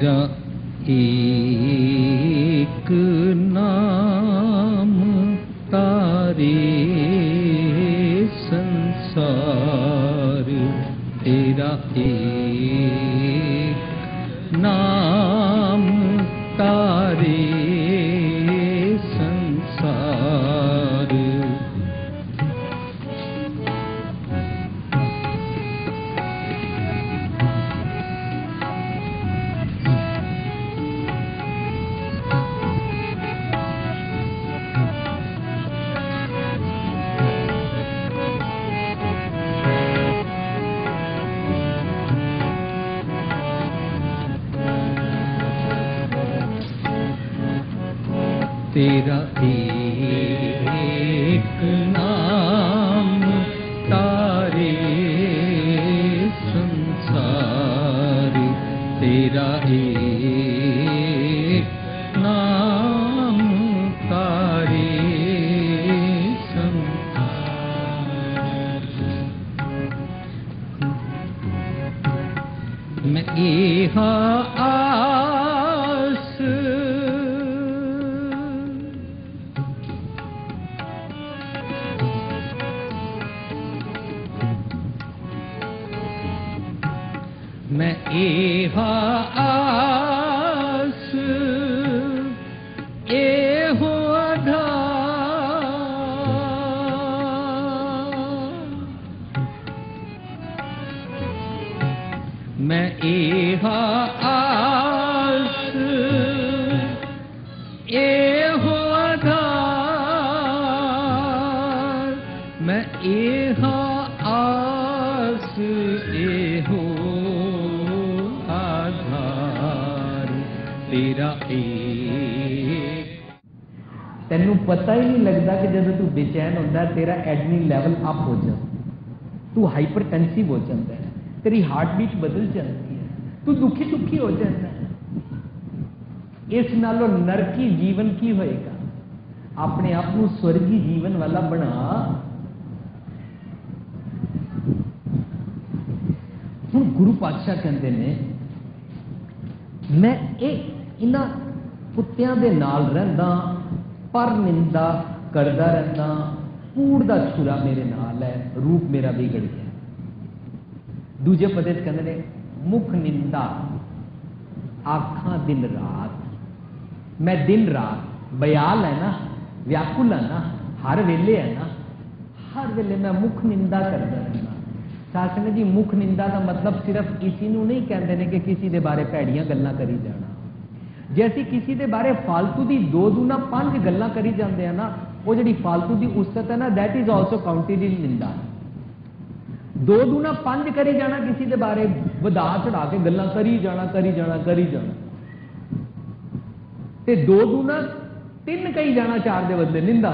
ਤੇਰਾ ਏਕ ਨਾਮ ਤਾਰੇ ਸੰਸਾਰ ਤੇਰਾ ਏਕ ਤੇਰਾ ਇੱਕ ਸੰਸਾਰ ਤੇਰਾ ਮੈਂ ਇਹਾ ਆਸ ਇਹੋ ਅਧਾ ਮੈਂ ਇਹਾ ਆਸ ਇਹੋ ਅਧਾ ਮੈਂ ਇਹਾ ਆਸ ਇਹੋ ਰਹੀਮ ਤੈਨੂੰ ਪਤਾ ਹੀ ਨਹੀਂ ਲੱਗਦਾ ਕਿ ਜਦੋਂ ਤੂੰ ਬੇਚੈਨ ਹੁੰਦਾ, ਤੇਰਾ ਐਡਮਿਨ ਲੈਵਲ ਅਪ ਹੋ ਜਾਂਦਾ। ਤੂੰ ਹਾਈਪਰਟੈਂਸਿਵ ਹੋ ਜਾਂਦਾ ਹੈ। ਤੇਰੀ ਹਾਰਟ ਬੀਟ ਬਦਲ ਜਾਂਦੀ ਹੈ। ਤੂੰ ਦੁਖੀ ਦੁਖੀ ਹੋ ਜਾਂਦਾ ਇਸ ਨਾਲੋਂ ਨਰਕੀ ਜੀਵਨ ਕੀ ਹੋਏਗਾ? ਆਪਣੇ ਆਪ ਨੂੰ ਸਵਰਗੀ ਜੀਵਨ ਵਾਲਾ ਬਣਾ। ਹੁਣ ਗੁਰੂ ਪਾਤਸ਼ਾਹ ਕਹਿੰਦੇ ਨੇ, ਮੈਂ ਇਹ ਇਹਨਾਂ ਕੁੱਤਿਆਂ ਦੇ ਨਾਲ ਰਹਿੰਦਾ, ਪਰ ਨਿੰਦਾ ਕਰਦਾ ਰਹਿੰਦਾ, ਕੂੜ ਦਾ ਛੁਰਾ ਮੇਰੇ ਨਾਲ ਹੈ, ਰੂਪ ਮੇਰਾ ਵਿਗੜ ਗਿਆ। ਦੂਜੇ ਪਦੇ 'ਚ ਕਹਿੰਦੇ ਨੇ, ਮੁਖ ਨਿੰਦਾ, ਆਖਾਂ ਦਿਨ ਰਾਤ। ਮੈਂ ਦਿਨ ਰਾਤ ਬਿਆਲ ਹੈ ਨਾ, ਵਿਆਕੁਲ ਹੈ ਨਾ, ਹਰ ਵੇਲੇ ਹੈ ਨਾ, ਹਰ ਵੇਲੇ ਮੈਂ ਮੁਖ ਨਿੰਦਾ ਕਰਦਾ ਰਹਿੰਦਾ। ਸਾਸਨ ਜੀ, ਮੁਖ ਨਿੰਦਾ ਦਾ ਮਤਲਬ ਸਿਰਫ ਕਿਸੇ ਨੂੰ ਨਹੀਂ ਕਹਿੰਦੇ ਨੇ ਕਿ ਕਿਸੇ ਦੇ ਬਾਰੇ ਭੈੜੀਆਂ ਗੱਲਾਂ ਕਰੀ ਜਾਣਾ। ਜੇ ਅਸੀਂ ਕਿਸੇ ਦੇ ਬਾਰੇ ਫਾਲਤੂ ਦੀ ਦੋ ਦੂਨਾ ਪੰਜ ਗੱਲਾਂ ਕਰੀ ਜਾਂਦੇ ਆ ਨਾ, ਉਹ ਜਿਹੜੀ ਫਾਲਤੂ ਦੀ ਉਸਤਤ ਹੈ ਨਾ that is also counted in ਨਿੰਦਾ ਦੋ ਦੂਣਾ ਪੰਜ ਕਰੀ ਜਾਣਾ ਕਿਸੇ ਦੇ ਬਾਰੇ, ਵਧਾ ਚੜਾ ਕੇ ਗੱਲਾਂ ਕਰੀ ਜਾਣਾ ਕਰੀ ਜਾਣਾ ਕਰੀ ਜਾਣਾ। ਤੇ ਦੋ ਦੂਣਾ ਤਿੰਨ ਕਹੀ ਜਾਣਾ ਚਾਰ ਦੇ ਬਦਲੇ ਨਿੰਦਾ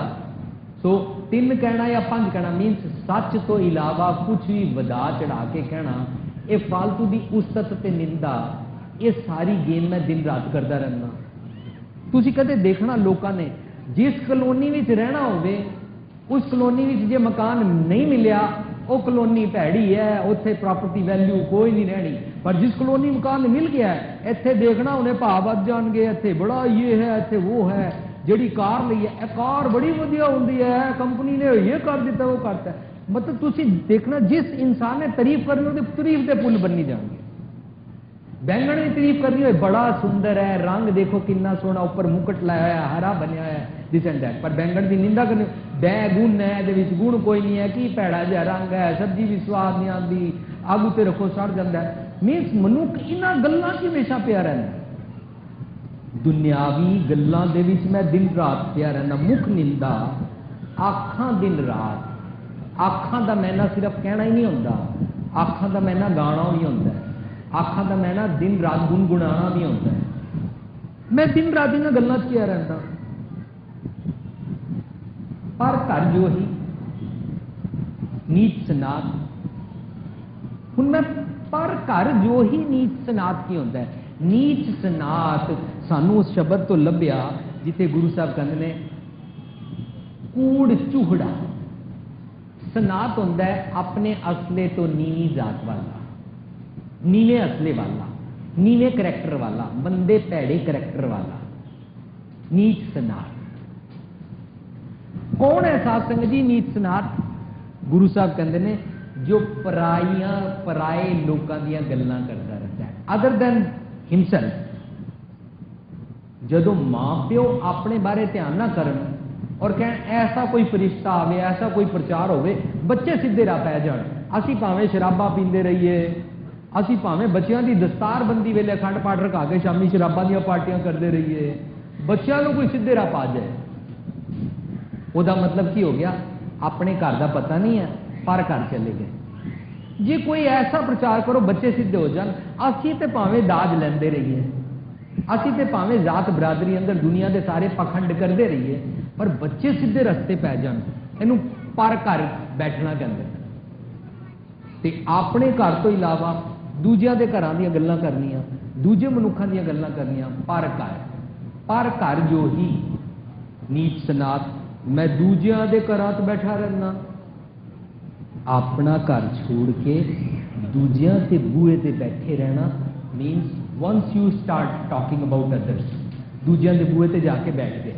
ਸੋ ਤਿੰਨ ਕਹਿਣਾ ਜਾਂ ਪੰਜ ਕਹਿਣਾ ਮੀਨਸ ਸੱਚ ਤੋਂ ਇਲਾਵਾ ਕੁਝ ਵੀ ਵਧਾ ਚੜਾ ਕੇ ਕਹਿਣਾ, ਇਹ ਫਾਲਤੂ ਦੀ ਉਸਤਤ ਤੇ ਨਿੰਦਾ ਇਹ ਸਾਰੀ ਗੇਮ ਮੈਂ ਦਿਨ ਰਾਤ ਕਰਦਾ ਰਹਿੰਦਾ। ਤੁਸੀਂ ਕਦੇ ਦੇਖਣਾ ਲੋਕਾਂ ਨੇ, ਜਿਸ ਕਲੋਨੀ ਵਿੱਚ ਰਹਿਣਾ ਹੋਵੇ, ਉਸ ਕਲੋਨੀ ਵਿੱਚ ਜੇ ਮਕਾਨ ਨਹੀਂ ਮਿਲਿਆ, ਉਹ ਕਲੋਨੀ ਭੈੜੀ ਹੈ, ਉੱਥੇ ਪ੍ਰਾਪਰਟੀ ਵੈਲਿਊ ਕੋਈ ਨਹੀਂ ਰਹਿਣੀ। ਪਰ ਜਿਸ ਕਲੋਨੀ ਮਕਾਨ ਮਿਲ ਗਿਆ, ਇੱਥੇ ਦੇਖਣਾ ਉਹਨੇ ਭਾਅ ਵੱਧ ਜਾਣਗੇ, ਇੱਥੇ ਬੜਾ ਇਹ ਹੈ, ਇੱਥੇ ਉਹ ਹੈ। ਜਿਹੜੀ ਕਾਰ ਲਈ ਹੈ, ਇਹ ਕਾਰ ਬੜੀ ਵਧੀਆ ਹੁੰਦੀ ਹੈ ਕੰਪਨੀ ਨੇ ਇਹ ਕਰ ਦਿੱਤਾ, ਉਹ ਕਰਤਾ। ਮਤਲਬ ਤੁਸੀਂ ਦੇਖਣਾ, ਜਿਸ ਇਨਸਾਨ ਨੇ ਤਾਰੀਫ ਕਰਨੀ, ਉਹਦੇ ਤਾਰੀਫ ਦੇ ਪੁੱਲ ਬੰਨੀ ਜਾਣਗੇ। ਬੈਂਗਣ ਦੀ ਤਾਰੀਫ ਕਰਨੀ ਹੋਏ, ਬੜਾ ਸੁੰਦਰ ਹੈ, ਰੰਗ ਦੇਖੋ ਕਿੰਨਾ ਸੋਹਣਾ, ਉੱਪਰ ਮੁਕਟ ਲਾਇਆ ਹੋਇਆ, ਹਰਾ ਬਣਿਆ ਹੋਇਆ ਦਿਸ ਐਂਡ ਦੈਟ ਪਰ ਬੈਂਗਣ ਦੀ ਨਿੰਦਾ ਕਰਨੀ, ਬੈ ਗੁਣ ਹੈ, ਇਹਦੇ ਵਿੱਚ ਗੁਣ ਕੋਈ ਨਹੀਂ ਹੈ, ਕੀ ਭੈੜਾ ਜਿਹਾ ਰੰਗ ਹੈ, ਸਬਜ਼ੀ ਵੀ ਸਵਾਦ ਨਹੀਂ ਆਉਂਦੀ ਆਗੂ ਤੇ ਰੱਖੋ, ਸੜ ਜਾਂਦਾ ਮੀਨਸ ਮਨੁੱਖ ਇਹਨਾਂ ਗੱਲਾਂ 'ਚ ਹਮੇਸ਼ਾ ਪਿਆ ਰਹਿੰਦਾ ਦੁਨਿਆਵੀ ਗੱਲਾਂ ਦੇ ਵਿੱਚ ਮੈਂ ਦਿਨ ਰਾਤ ਪਿਆ ਰਹਿੰਦਾ, ਮੁੱਖ ਨਿੰਦਾ ਆਖਾਂ ਦਿਨ ਰਾਤ। ਆਖਾਂ ਦਾ ਮੈਨਾ ਸਿਰਫ ਕਹਿਣਾ ਹੀ ਨਹੀਂ ਹੁੰਦਾ ਆਖਾਂ ਦਾ ਮੈਨਾ ਗਾਣਾ ਵੀ ਹੁੰਦਾ ਆਖਾਂ ਦਾ ਮੈਨਾ ਦਿਨ ਰਾਤ ਗੁੰਗੁਣਾਣਾ ਵੀ ਹੁੰਦਾ ਹੈ। ਮੈਂ ਦਿਨ ਰਾਤ ਇਹਨਾਂ ਗੱਲਾਂ 'ਚ ਕਿਹਾ ਰਹਿੰਦਾ। ਪਰ ਘਰ ਜੋ ਹੀ ਨੀਚ ਸਨਾਤ, ਹੁਣ ਮੈਂ ਪਰ ਘਰ ਜੋ ਹੀ ਨੀਚ ਸਨਾਤ ਕੀ ਹੁੰਦਾ ਹੈ? ਨੀਚ ਸਨਾਤ ਸਾਨੂੰ ਉਸ ਸ਼ਬਦ ਤੋਂ ਲੱਭਿਆ ਜਿੱਥੇ ਗੁਰੂ ਸਾਹਿਬ ਕਹਿੰਦੇ ਨੇ, ਕੂੜ ਚੂਹੜਾ। ਸਨਾਤ ਹੁੰਦਾ ਹੈ ਆਪਣੇ ਅਸਲੇ ਤੋਂ ਨੀਵੀਂ ਜ਼ਾਤ ਵਾਲਾ। ਨੀਵੇਂ ਅਸਲੇ ਵਾਲਾ, ਨੀਵੇਂ ਕਰੈਕਟਰ ਵਾਲਾ, ਬੰਦੇ ਭੈੜੇ ਕਰੈਕਟਰ ਵਾਲਾ, ਨੀਚ ਸਨਾਤ ਕੌਣ ਹੈ ਸਾਧ ਸੰਗਤ ਜੀ ਨੀਚ ਸਨਾਤ ਗੁਰੂ ਸਾਹਿਬ ਕਹਿੰਦੇ ਨੇ, ਜੋ ਪਰਾਈਆਂ, ਪਰਾਏ ਲੋਕਾਂ ਦੀਆਂ ਗੱਲਾਂ ਕਰਦਾ ਰਹਿੰਦਾ ਹੈ। ਅਦਰ ਦੈਨ ਹਿਮਸੈਲਫ ਜਦੋਂ ਮਾਪਿਓ ਆਪਣੇ ਬਾਰੇ ਧਿਆਨ ਨਾ ਕਰਨ ਔਰ ਕਹਿਣ, ਐਸਾ ਕੋਈ ਫਰਿਸ਼ਤਾ ਆਵੇ, ਐਸਾ ਕੋਈ ਪ੍ਰਚਾਰ ਹੋਵੇ, ਬੱਚੇ ਸਿੱਧੇ ਰਾਹ ਪੈ ਜਾਣ। ਅਸੀਂ ਭਾਵੇਂ ਸ਼ਰਾਬਾਂ ਪੀਂਦੇ ਰਹੀਏ ਅਸੀਂ ਭਾਵੇਂ ਬੱਚਿਆਂ ਦੀ ਦਸਤਾਰਬੰਦੀ ਵੇਲੇ ਅਖੰਡ ਪਾਠ ਰਖਾ ਕੇ ਸ਼ਾਮੀ ਸ਼ਰਾਬਾਂ ਦੀਆਂ ਪਾਰਟੀਆਂ ਕਰਦੇ ਰਹੀਏ, ਬੱਚਿਆਂ ਨੂੰ ਕੋਈ ਸਿੱਧੇ ਰਾਹ ਪਾ ਜਾਏ। ਉਹਦਾ ਮਤਲਬ ਕੀ ਹੋ ਗਿਆ? ਆਪਣੇ ਘਰ ਦਾ ਪਤਾ ਨਹੀਂ ਹੈ, ਪਰ ਘਰ ਚਲੇ ਗਏ। ਜੇ ਕੋਈ ਐਸਾ ਪ੍ਰਚਾਰ ਕਰੋ, ਬੱਚੇ ਸਿੱਧੇ ਹੋ ਜਾਣ। ਅਸੀਂ ਤੇ ਭਾਵੇਂ ਦਾਜ ਲੈਂਦੇ ਰਹੀਏ, ਅਸੀਂ ਤੇ ਭਾਵੇਂ ਜ਼ਾਤ ਬਰਾਦਰੀ ਅੰਦਰ ਦੁਨੀਆ ਦੇ ਸਾਰੇ ਪਖੰਡ ਕਰਦੇ ਰਹੀਏ, ਪਰ ਬੱਚੇ ਸਿੱਧੇ ਰਸਤੇ ਪੈ ਜਾਣ। ਇਹਨੂੰ ਪਰ ਘਰ ਬੈਠਣਾ ਕਹਿੰਦੇ ਤੇ ਆਪਣੇ ਘਰ ਤੋਂ ਇਲਾਵਾ ਦੂਜਿਆਂ ਦੇ ਘਰਾਂ ਦੀਆਂ ਗੱਲਾਂ ਕਰਨੀਆਂ, ਦੂਜੇ ਮਨੁੱਖਾਂ ਦੀਆਂ ਗੱਲਾਂ ਕਰਨੀਆਂ ਪਰ ਘਰ ਪਰ ਘਰ ਜੋ ਹੀ, ਨੀਚ ਸਨਾਤ, ਮੈਂ ਦੂਜਿਆਂ ਦੇ ਘਰਾਂ 'ਚ ਬੈਠਾ ਰਹਿਣਾ ਆਪਣਾ ਘਰ ਛੋੜ ਕੇ ਦੂਜਿਆਂ ਤੇ ਬੂਹੇ ਤੇ ਬੈਠੇ ਰਹਿਣਾ means once you start talking about others ਦੂਜਿਆਂ ਦੇ ਬੂਹੇ ਤੇ ਜਾ ਕੇ ਬੈਠ ਗਏ।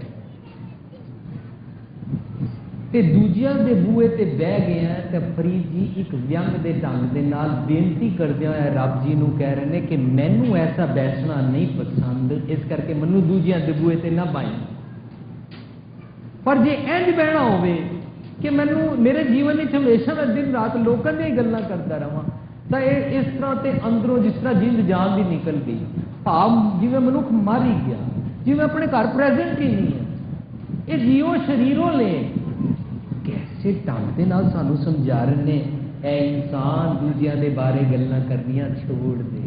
ਤੇ ਦੂਜਿਆਂ ਦੇ ਬੂਹੇ ਤੇ ਬਹਿ ਗਿਆ ਆ ਤੇ ਫਰੀਦ ਜੀ ਇੱਕ ਵਿਅੰਗ ਦੇ ਢੰਗ ਦੇ ਨਾਲ ਬੇਨਤੀ ਕਰਦਿਆਂ ਹੋਇਆ ਰੱਬ ਜੀ ਨੂੰ ਕਹਿ ਰਹੇ ਨੇ ਕਿ ਮੈਨੂੰ ਐਸਾ ਬੈਠਣਾ ਨਹੀਂ ਪਸੰਦ, ਇਸ ਕਰਕੇ ਮੈਨੂੰ ਦੂਜਿਆਂ ਦੇ ਬੂਹੇ ਤੇ ਨਾ ਪਾਈ ਪਰ ਜੇ ਇੰਜ ਬਹਿਣਾ ਹੋਵੇ ਕਿ ਮੈਨੂੰ, ਮੇਰੇ ਜੀਵਨ ਵਿੱਚ ਹਮੇਸ਼ਾ ਮੈਂ ਦਿਨ ਰਾਤ ਲੋਕਾਂ ਦੀਆਂ ਗੱਲਾਂ ਕਰਦਾ ਰਵਾਂ ਤਾਂ ਇਹ ਇਸ ਤਰ੍ਹਾਂ ਤੇ ਅੰਦਰੋਂ ਜਿਸ ਤਰ੍ਹਾਂ ਜਿੰਦ ਜਾਨ ਦੀ ਨਿਕਲ ਗਈ, ਭਾਵ ਜਿਵੇਂ ਮਨੁੱਖ ਮਰ ਹੀ ਗਿਆ, ਜਿਵੇਂ ਆਪਣੇ ਘਰ ਪ੍ਰੈਜ਼ੈਂਟ ਹੀ ਨਹੀਂ ਹੈ। ਇਹ ਜੀਵੋ ਸ਼ਰੀਰੋਂ ਲੈ ਕੈਸੇ ਢੰਗ ਦੇ ਨਾਲ ਸਾਨੂੰ ਸਮਝਾ ਰਹੇ ਨੇ, ਐ ਇਨਸਾਨ ਦੂਜਿਆਂ ਦੇ ਬਾਰੇ ਗੱਲਾਂ ਕਰਨੀਆਂ ਛੋੜ ਦੇ।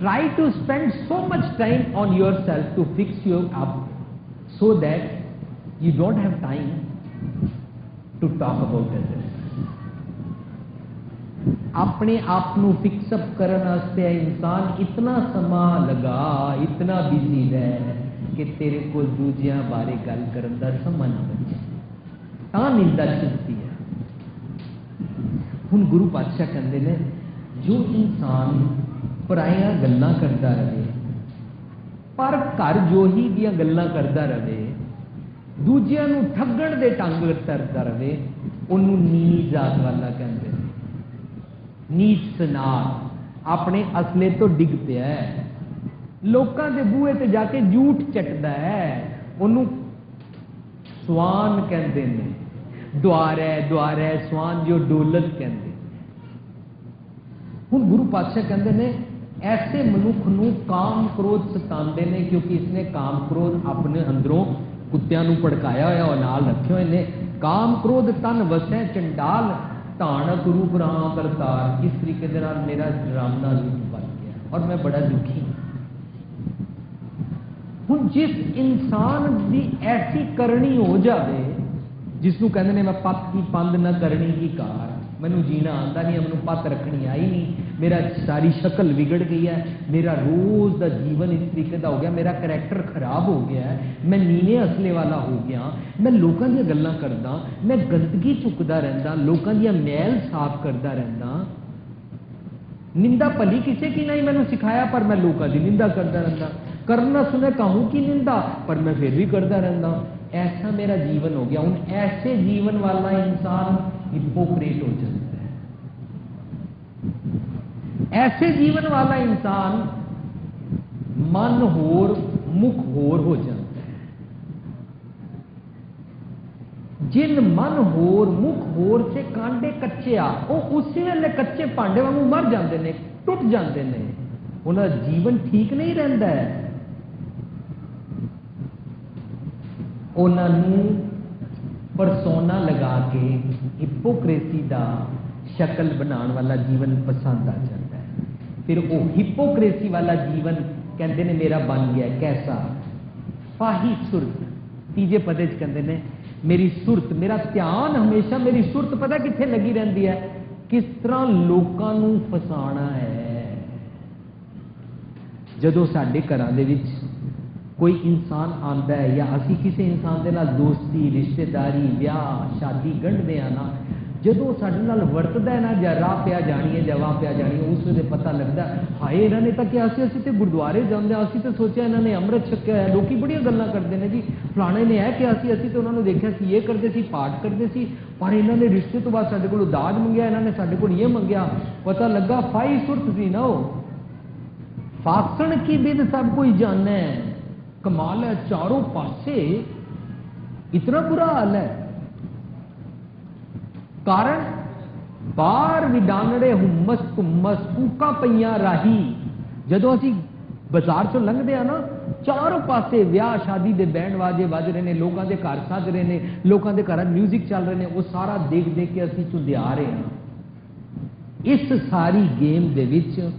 Try to spend so much time on yourself to fix you up so that you don't have time to talk about others. ਆਪਣੇ ਆਪ ਨੂੰ ਫਿਕਸ ਅਪ ਕਰਨ ਵਾਸਤੇ ਇਨਸਾਨ ਇਤਨਾ ਸਮਾਂ ਲਗਾ, ਇਤਨਾ ਬਿਜ਼ੀ ਰਹਿ, ਕਿ ਤੇਰੇ ਕੋਲ ਦੂਜਿਆਂ ਬਾਰੇ ਗੱਲ ਕਰਨ ਦਾ ਸਮਾਂ ਨਾ ਬਚੇ। ਤਾਂ ਨਿੰਦਾ ਚੁੱਕਦੀ ਹੈ। ਹੁਣ ਗੁਰੂ ਪਾਤਸ਼ਾਹ ਕਹਿੰਦੇ ਨੇ, ਜੋ ਇਨਸਾਨ ਪਰਾਈਆਂ ਗੱਲਾਂ ਕਰਦਾ ਰਹੇ, ਪਰ ਘਰ ਜੋਹੀ ਦੀਆਂ ਗੱਲਾਂ ਕਰਦਾ ਰਹੇ, ਦੂਜਿਆਂ ਨੂੰ ਠੱਗਣ ਦੇ ਢੰਗ ਕਰਦਾ ਰਹੇ, ਉਹਨੂੰ ਨੀਚ ਜਾਤ ਵਾਲਾ ਕਹਿੰਦੇ ਨੇ। ਨੀਚ ਸਨਾਰ ਆਪਣੇ ਅਸਲੇ ਤੋਂ ਡਿੱਗ ਪਿਆ ਹੈ। ਲੋਕਾਂ ਦੇ ਬੂਹੇ ਤੇ ਜਾ ਕੇ ਝੂਠ ਚੱਟਦਾ ਹੈ। ਉਹਨੂੰ ਸਵਾਨ ਕਹਿੰਦੇ ਨੇ। ਦੁਆਰੈ ਦੁਆਰੈ ਸਵਾਨ ਜੋ ਡੋਲਤ ਕਹਿੰਦੇ। ਹੁਣ ਗੁਰੂ ਪਾਤਸ਼ਾਹ ਕਹਿੰਦੇ ਨੇ, ਐਸੇ ਮਨੁੱਖ ਨੂੰ ਕਾਮ ਕ੍ਰੋਧ ਸਤਾਉਂਦੇ ਨੇ ਕਿਉਂਕਿ ਇਸਨੇ ਕਾਮ ਕ੍ਰੋਧ ਆਪਣੇ ਅੰਦਰੋਂ ਕੁੱਤਿਆਂ ਨੂੰ ਭੜਕਾਇਆ ਹੋਇਆ ਉਹ ਨਾਲ ਰੱਖੇ ਹੋਏ ਨੇ। ਕਾਮ ਕ੍ਰੋਧ ਤਨ ਵਸੈ ਚੰਡਾਲ, ਧਾਨਕ ਰੂਪ ਰਾਮ ਕਰਤਾਰ। ਇਸ ਤਰੀਕੇ ਦੇ ਨਾਲ ਮੇਰਾ ਡਰਾਮਨਾ ਰੂਪ ਬਣ ਗਿਆ ਔਰ ਮੈਂ ਬੜਾ ਦੁਖੀ। ਹਾਂ ਹੁਣ ਜਿਸ ਇਨਸਾਨ ਦੀ ਐਸੀ ਕਰਨੀ ਹੋ ਜਾਵੇ ਜਿਸ ਨੂੰ ਕਹਿੰਦੇ ਨੇ ਮੈਂ ਪੱਤ ਕੀ ਪੰਦ ਨਾ ਕਰਨੀ ਕੀ ਕਾਰ। ਮੈਨੂੰ ਜੀਣਾ ਆਂਦਾ ਨਹੀਂ, ਮੈਨੂੰ ਪੱਤ ਰੱਖਣੀ ਆਈ ਨਹੀਂ। ਮੇਰਾ ਸਾਰੀ ਸ਼ਕਲ ਵਿਗੜ ਗਈ ਹੈ, ਮੇਰਾ ਰੋਜ਼ ਦਾ ਜੀਵਨ ਇਸ ਤਰੀਕੇ ਦਾ ਹੋ ਗਿਆ, ਮੇਰਾ ਕਰੈਕਟਰ ਖਰਾਬ ਹੋ ਗਿਆ ਮੈਂ ਨੀਵੇਂ ਅਸਲੇ ਵਾਲਾ ਹੋ ਗਿਆ, ਮੈਂ ਲੋਕਾਂ ਦੀਆਂ ਗੱਲਾਂ ਕਰਦਾ, ਮੈਂ ਗੰਦਗੀ ਚੁੱਕਦਾ ਰਹਿੰਦਾ, ਲੋਕਾਂ ਦੀਆਂ ਮੈਲ ਸਾਫ਼ ਕਰਦਾ ਰਹਿੰਦਾ। ਨਿੰਦਾ ਭਲੀ ਕਿਸੇ ਕੀ ਨਹੀਂ, ਮੈਨੂੰ ਸਿਖਾਇਆ ਪਰ ਮੈਂ ਲੋਕਾਂ ਦੀ ਨਿੰਦਾ ਕਰਦਾ ਰਹਿੰਦਾ। ਕਰਨਾ ਸੁਨੇ ਕਹੂੰ ਕੀ ਨਿੰਦਾ ਪਰ ਮੈਂ ਫਿਰ ਵੀ ਕਰਦਾ ਰਹਿੰਦਾ ਐਸਾ ਮੇਰਾ ਜੀਵਨ ਹੋ ਗਿਆ ਹੁਣ ਐਸੇ ਜੀਵਨ ਵਾਲਾ ਇਨਸਾਨ ਹਿਪੋਕ੍ਰੇਟ ਹੋ ਜਾਂਦਾ ਹੈ ਐਸੇ ਜੀਵਨ ਵਾਲਾ ਇਨਸਾਨ ਮਨ ਹੋਰ ਮੁਖ ਹੋਰ ਹੋ ਜਾਂਦਾ ਹੈ ਜਿਨ ਮਨ ਹੋਰ ਮੁਖ ਹੋਰ ਸੇ ਕਾਂਡੇ ਕੱਚਿਆ ਉਹ ਉਸੇ ਵੇਲੇ ਕੱਚੇ ਭਾਂਡੇ ਵਾਂਗੂ ਮਰ ਜਾਂਦੇ ਨੇ ਟੁੱਟ ਜਾਂਦੇ ਨੇ ਉਹਨਾਂ ਦਾ ਜੀਵਨ ਠੀਕ ਨਹੀਂ ਰਹਿੰਦਾ ਹੈ ਉਹਨਾਂ ਨੂੰ ਪਰਸੋਨਾ ਲਗਾ ਕੇ ਹਿਪੋਕ੍ਰੇਸੀ ਦਾ ਸ਼ਕਲ ਬਣਾਉਣ ਵਾਲਾ ਜੀਵਨ ਪਸੰਦ ਆ ਜਾਂਦਾ ਹੈ। ਫਿਰ ਉਹ ਹਿਪੋਕ੍ਰੇਸੀ ਵਾਲਾ ਜੀਵਨ ਕਹਿੰਦੇ ਨੇ, ਮੇਰਾ ਬਣ ਗਿਆ ਕੈਸਾ? ਫਾਹੀ ਸੁਰਤ। ਤੀਜੇ ਪਦੇ ਚ ਕਹਿੰਦੇ ਨੇ, ਮੇਰੀ ਸੁਰਤ, ਮੇਰਾ ਧਿਆਨ ਹਮੇਸ਼ਾ ਮੇਰੀ ਸੁਰਤ ਪਤਾ ਕਿੱਥੇ ਲੱਗੀ ਰਹਿੰਦੀ ਹੈ? ਕਿਸ ਤਰ੍ਹਾਂ ਲੋਕਾਂ ਨੂੰ ਫਸਾਣਾ ਹੈ? ਜਦੋਂ ਸਾਡੇ ਘਰਾਂ ਦੇ ਵਿੱਚ ਕੋਈ ਇਨਸਾਨ ਆਂਦਾ ਹੈ ਜਾਂ ਅਸੀਂ ਕਿਸੇ ਇਨਸਾਨ ਦੇ ਨਾਲ ਦੋਸਤੀ, ਰਿਸ਼ਤੇਦਾਰੀ, ਵਿਆਹ, ਸ਼ਾਦੀ ਗੰਢਦੇ ਆ ਨਾ, ਜਦੋਂ ਸਾਡੇ ਨਾਲ ਵਰਤਦਾ ਹੈ ਨਾ ਜਾਂ ਰਾਹ ਪਿਆ ਜਾਣੀ ਹੈ ਜਾਂ ਵਾਹ ਪਿਆ ਜਾਣੀ ਹੈ, ਉਸ ਵੇਲੇ ਪਤਾ ਲੱਗਦਾ ਹਾਏ, ਇਹਨਾਂ ਨੇ ਤਾਂ ਕਿਹਾ ਸੀ, ਅਸੀਂ ਤੇ ਗੁਰਦੁਆਰੇ ਜਾਂਦੇ ਹਾਂ, ਅਸੀਂ ਤੇ ਸੋਚਿਆ ਇਹਨਾਂ ਨੇ ਅੰਮ੍ਰਿਤ ਛਕਿਆ ਹੈ, ਲੋਕੀ ਬੜੀਆਂ ਗੱਲਾਂ ਕਰਦੇ ਨੇ ਜੀ, ਫਲਾਣੇ ਨੇ ਇਹ ਕਿਹਾ ਸੀ, ਅਸੀਂ ਤੇ ਉਹਨਾਂ ਨੂੰ ਦੇਖਿਆ ਸੀ, ਇਹ ਕਰਦੇ ਸੀ, ਪਾਠ ਕਰਦੇ ਸੀ, ਪਰ ਇਹਨਾਂ ਨੇ ਰਿਸ਼ਤੇ ਤੋਂ ਬਾਅਦ ਸਾਡੇ ਕੋਲੋਂ ਦਾਜ ਮੰਗਿਆ, ਇਹਨਾਂ ਨੇ ਸਾਡੇ ਕੋਲ ਇਹ ਮੰਗਿਆ, ਪਤਾ ਲੱਗਾ, ਫਾਈ ਸੁਰਤ ਸੀ ਨਾ ਉਹ। ਫਾਸਣ ਕੀ ਬਿਦ ਸਭ ਕੋਈ ਜਾਣੈ? ਕਮਾਲ ਹੈ, ਚਾਰੋਂ ਪਾਸੇ ਇਤਨਾ ਬੁਰਾ ਹਾਲ ਹੈ। ਕਾਰਨ, ਬਾਹਰ ਵਿਡਾਂਗੜੇ ਹੁਮਸ ਧੁੰਮਸ ਕੂਕਾਂ ਪਈਆਂ ਰਾਹੀ, ਜਦੋਂ ਅਸੀਂ ਬਾਜ਼ਾਰ ਚੋਂ ਲੰਘਦੇ ਆ ਨਾ, ਚਾਰੋਂ ਪਾਸੇ ਵਿਆਹ, ਸ਼ਾਦੀ ਦੇ ਬੈਂਡ ਵਾਜੇ ਵੱਜ ਰਹੇ ਨੇ, ਲੋਕਾਂ ਦੇ ਘਰ ਸੱਜ ਰਹੇ ਨੇ, ਲੋਕਾਂ ਦੇ ਘਰਾਂ ਮਿਊਜ਼ਿਕ ਚੱਲ ਰਹੇ ਨੇ, ਉਹ ਸਾਰਾ ਦੇਖ ਦੇਖ ਕੇ ਅਸੀਂ ਝੁੰਦਿਆ ਰਹੇ ਹਾਂ। ਇਸ ਸਾਰੀ ਗੇਮ ਦੇ ਵਿੱਚ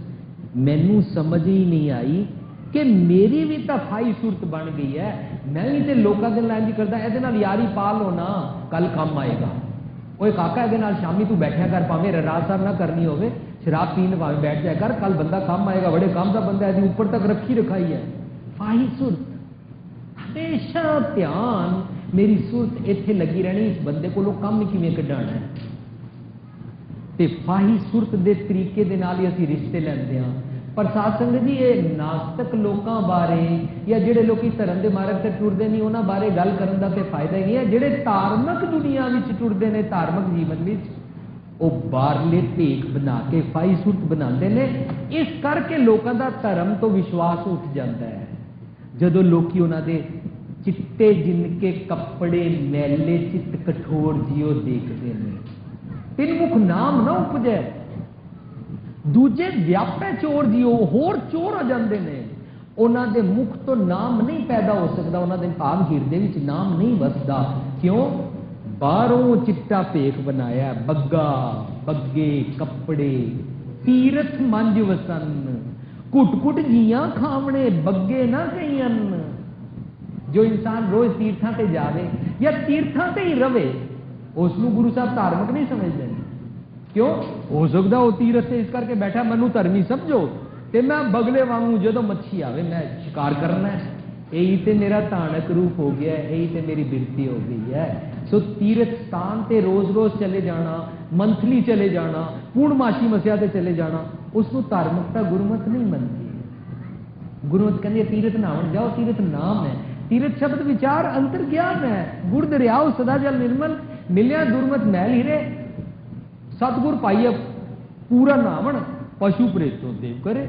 ਮੈਨੂੰ ਸਮਝ ਹੀ ਨਹੀਂ ਆਈ ਕਿ ਮੇਰੀ ਵੀ ਤਾਂ ਫਾਈ ਸੂਰਤ ਬਣ ਗਈ ਹੈ। ਮੈਂ ਵੀ ਤੇ ਲੋਕਾਂ ਦੇ ਲਾਈਨ ਦੀ ਕਰਦਾ, ਇਹਦੇ ਨਾਲ ਯਾਰੀ ਪਾ ਲਓ ਨਾ ਕੱਲ ਕੰਮ ਆਏਗਾ। ਓਏ ਕਾਕਾ, ਇਹਦੇ ਨਾਲ ਸ਼ਾਮੀ ਤੂੰ ਬੈਠਿਆ ਕਰ ਭਾਵੇਂ ਰਾਤ ਸਾਹਿਬ ਨਾ ਕਰਨੀ ਹੋਵੇ, ਸ਼ਰਾਬ ਪੀਣ ਭਾਵੇਂ ਬੈਠ ਜਾ ਕਰ ਕੱਲ ਬੰਦਾ ਕੰਮ ਆਏਗਾ, ਬੜੇ ਕੰਮ ਦਾ ਬੰਦਾ ਇਹਦੀ ਉੱਪਰ ਤੱਕ ਰੱਖੀ ਰਖਾਈ ਹੈ। ਫਾਈ ਸੂਰਤ, ਹਮੇਸ਼ਾ ਧਿਆਨ ਮੇਰੀ ਸੂਰਤ ਇੱਥੇ ਲੱਗੀ ਰਹਿਣੀ, ਇਸ ਬੰਦੇ ਕੋਲੋਂ ਕੰਮ ਕਿਵੇਂ ਕੱਢਣਾ ਹੈ? ਤੇ ਫਾਹੀ ਸੁਰਤ ਦੇ ਤਰੀਕੇ ਦੇ ਨਾਲ ਹੀ ਅਸੀਂ ਰਿਸ਼ਤੇ ਲੈਂਦੇ ਹਾਂ। ਪਰ ਸਾਧ ਸੰਗਤ ਜੀ, ਇਹ ਨਾਸਤਕ ਲੋਕਾਂ ਬਾਰੇ ਜਾਂ ਜਿਹੜੇ ਲੋਕੀ ਧਰਮ ਦੇ ਮਾਰਗ ਤੇ ਟੁਰਦੇ ਨਹੀਂ ਉਹਨਾਂ ਬਾਰੇ ਗੱਲ ਕਰਨ ਦਾ ਤੇ ਫਾਇਦਾ ਹੀ ਨਹੀਂ ਹੈ। ਜਿਹੜੇ ਧਾਰਮਿਕ ਦੁਨੀਆ ਵਿੱਚ ਟੁਰਦੇ ਨੇ, ਧਾਰਮਿਕ ਜੀਵਨ ਵਿੱਚ, ਉਹ ਬਾਹਰਲੇ ਭੇਖ ਬਣਾ ਕੇ, ਫਾਈ ਸੁਰਤ ਬਣਾਉਂਦੇ ਨੇ। ਇਸ ਕਰਕੇ ਲੋਕਾਂ ਦਾ ਧਰਮ ਤੋਂ ਵਿਸ਼ਵਾਸ ਉੱਠ ਜਾਂਦਾ ਹੈ। ਜਦੋਂ ਲੋਕੀ ਉਹਨਾਂ ਦੇ ਚਿੱਟੇ ਜਿਨਕੇ ਕੱਪੜੇ, ਮੈਲੇ, ਚਿੱਤ ਕਠੋਰ ਜਿਉ ਦੇਖਦੇ ਨੇ। ਤਿੰਨ ਤਿੰਨਮੁਖ ਨਾਮ ਨਾ ਉਪਜੈ। ਦੂਜੇ ਵਿਆਪੇ ਚੋਰ ਜੀ, ਉਹ ਹੋਰ ਚੋਰ ਹੋ ਜਾਂਦੇ ਨੇ। ਉਹਨਾਂ ਦੇ ਮੁਖ ਤੋਂ ਨਾਮ ਨਹੀਂ ਪੈਦਾ ਹੋ ਸਕਦਾ, ਉਹਨਾਂ ਦੇ ਭਾਵ ਹਿਰਦੇ ਵਿੱਚ ਨਾਮ ਨਹੀਂ ਵਸਦਾ। ਕਿਉਂ? ਬਾਹਰੋਂ ਚਿੱਟਾ ਭੇਖ ਬਣਾਇਆ, ਬੱਗਾ, ਬੱਗੇ, ਕੱਪੜੇ, ਤੀਰਥ ਮੰਜ ਵਸਨ ਕੁੱਟ ਕੁੱਟ ਜੀਆਂ ਖਾਵਣੇ, ਬੱਗੇ ਨਾ ਕਈਆਂ। ਜੋ ਇਨਸਾਨ ਰੋਜ਼ ਤੀਰਥਾਂ ਤੇ ਜਾਵੇ ਜਾਂ ਤੀਰਥਾਂ ਤੇ ਹੀ ਰਵੇ, ਉਸ ਨੂੰ ਗੁਰੂ ਸਾਹਿਬ ਧਾਰਮਿਕ ਨਹੀਂ ਸਮਝਦੇ। ਕਿਉਂ? ਹੋ ਸਕਦਾ ਉਹ ਤੀਰਥ ਤੇ ਇਸ ਕਰਕੇ ਬੈਠਾ, ਮੈਨੂੰ ਧਰਮੀ ਸਮਝੋ। ਤੇ ਮੈਂ ਬਗਲੇ ਵਾਂਗੂ ਜਦੋਂ ਮੱਛੀ ਆਵੇ, ਮੈਂ ਸ਼ਿਕਾਰ ਕਰਨਾ ਹੈ। ਇਹੀ ਤੇ ਮੇਰਾ ਧਾਨਕ ਰੂਪ ਹੋ ਗਿਆ ਹੈ, ਇਹੀ ਤੇ ਮੇਰੀ ਬਿਰਤੀ ਹੋ ਗਈ ਹੈ। ਸੋ ਤੀਰਥ ਸਥਾਨ ਤੇ ਰੋਜ਼-ਰੋਜ਼ ਚਲੇ ਜਾਣਾ, ਮੰਥਲੀ ਚਲੇ ਜਾਣਾ, ਪੂਰਨਮਾਸ਼ੀ ਮਸਿਆ ਤੇ ਚਲੇ ਜਾਣਾ ਉਸ ਨੂੰ ਧਾਰਮਿਕਤਾ ਗੁਰਮਤ ਨਹੀਂ ਮੰਨਦੀ। ਗੁਰਮਤ ਕਹਿੰਦੀ ਹੈ, ਤੀਰਥ ਨਾਵਣ ਜਾਓ, ਤੀਰਥ ਨਾਮ ਹੈ। ਤੀਰਥ ਸ਼ਬਦ ਵਿਚਾਰ, ਅੰਤਰ ਗਿਆਨ ਹੈ। ਗੁਰ ਦਰਿਆਉ ਸਦਾ ਜਲ ਨਿਰਮਲ, ਮਿਲਿਆ ਦੁਰਮਤ ਮਹਿਲ ਹੀਰੇ। ਸਤਗੁਰ ਪਾਈਏ ਪੂਰਾ ਨਾਵਣ ਪਸ਼ੂ ਪ੍ਰੇਤੋਂ ਦੇਵ ਕਰੇ।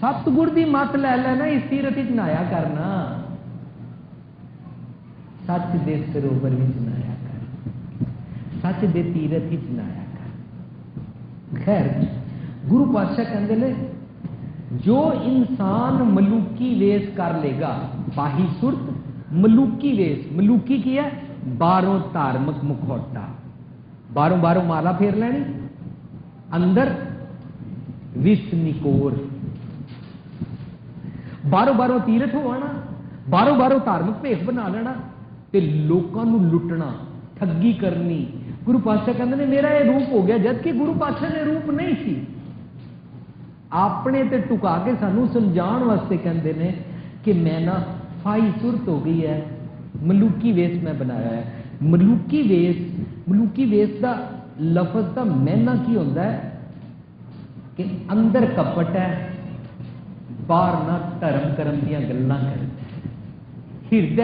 ਸਤਗੁਰ ਦੀ ਮੱਤ ਲੈ ਲੈਣਾ, ਇਸ ਤੀਰਥ ਵਿੱਚ ਨਾਇਆ ਕਰਨਾ। ਸੱਚ ਦੇ ਸਰੋਵਰ ਵਿੱਚ ਨਾਇਆ ਕਰ। ਸੱਚ ਦੇ ਤੀਰਥ ਵਿੱਚ ਨਾਇਆ ਕਰ। ਖੈਰ, ਗੁਰੂ ਪਾਤਸ਼ਾਹ ਕਹਿੰਦੇ ਨੇ, ਜੋ ਇਨਸਾਨ ਮਲੂਕੀ ਵੇਸ ਕਰ ਲੇਗਾ, ਬਾਹੀ ਸੁਰਤ, ਮਲੂਕੀ ਵੇਸ, ਮਲੂਕੀ ਕੀ ਹੈ? ਬਾਹਰੋਂ ਧਾਰਮਿਕ ਮੁਖੌਟਾ। ਬਾਹਰੋਂ ਬਾਹਰੋਂ ਮਾਲਾ ਫੇਰ ਲੈਣੀ। ਅੰਦਰ ਵਿਸ ਨਿਕੋਰ ਬਾਹਰੋਂ ਬਾਹਰੋਂ ਤੀਰਥ ਹੋਣਾ, ਬਾਹਰੋਂ ਬਾਹਰੋਂ ਧਾਰਮਿਕ ਭੇਖ ਬਣਾ ਲੈਣਾ ਤੇ ਲੋਕਾਂ ਨੂੰ ਲੁੱਟਣਾ, ਠੱਗੀ ਕਰਨੀ। ਗੁਰੂ ਪਾਤਸ਼ਾਹ ਕਹਿੰਦੇ ਨੇ, ਮੇਰਾ ਇਹ ਰੂਪ ਹੋ ਗਿਆ ਜਦ ਕਿ ਗੁਰੂ ਪਾਤਸ਼ਾਹ ਦੇ ਰੂਪ ਨਹੀਂ ਸੀ। ਆਪਣੇ ਤੇ ਟੁਕਾ ਕੇ ਸਾਨੂੰ ਸਮਝਾਉਣ ਵਾਸਤੇ ਕਹਿੰਦੇ ਨੇ ਕਿ ਮੈਂ ਨਾ ਫਾਈ ਸੁਰਤ ਹੋ ਗਈ ਹੈ। ਮਲੂਕੀ ਵੇਸ ਮੈਂ ਬਣਾਇਆ ਹੈ। ਮਲੂਕੀ ਵੇਸ ਮਲੂਕੀ ਵੇਸ ਦਾ ਲਫ਼ਜ਼ ਦਾ ਮਹਿਨਾ ਕੀ ਹੁੰਦਾ ਹੈ? ਕਿ ਅੰਦਰ ਕਪਟ ਹੈ, ਬਾਹਰ ਨਾ ਧਰਮ ਕਰਮ ਦੀਆਂ ਗੱਲਾਂ ਕਰਦਾ ਹੈ। ਹਿਰਦੇ